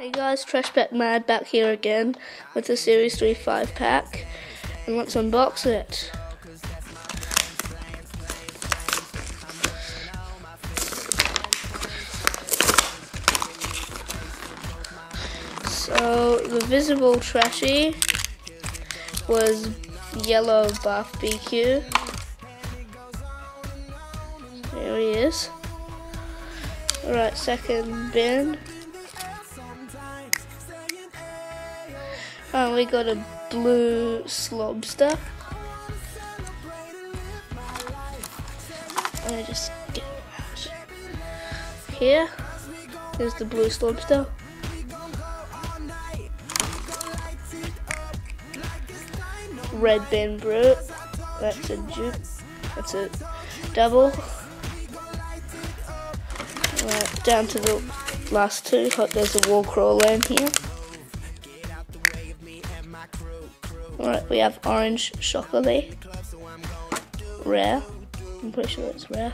Hey guys, Trash Pack Mad back here again with the Series 3 5 pack. And let's unbox it. So, the visible trashy was yellow Barf BQ. There he is. Alright, second bin. Uh, and we got a blue slobster. Just get out. Here is the blue slobster. Red bin brute. That's a juke. That's a double. Right, down to the last two. There's a wall crawler in here. Alright, we have orange chocolate. Rare. I'm pretty sure it's rare.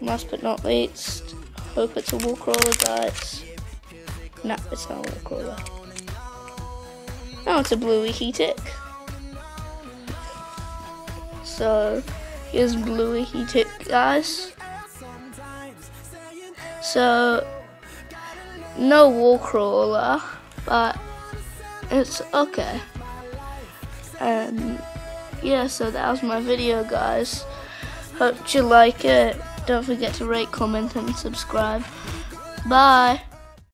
Last but not least, hope it's a wall crawler, guys. Nah, it's not a wall crawler. Oh, it's a bluey Heatic. So, here's bluey Heatic, guys. So, no wall crawler, but it's okay. And yeah, so that was my video, guys. Hope you like it. Don't forget to rate, comment, and subscribe. Bye.